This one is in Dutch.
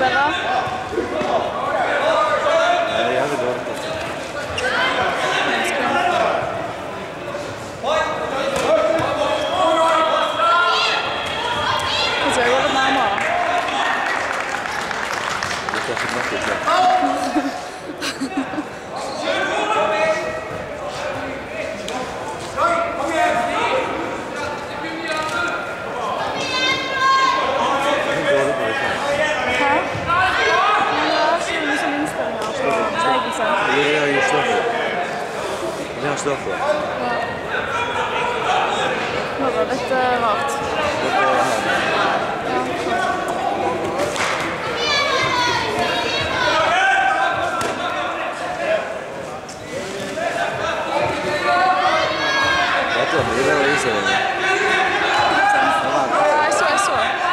Barbara. ja je snappen. Ja, snap wel. Ja. echt uh, hard. Dat. Wat dan? Je bent wel eens. Ja, zo, zo.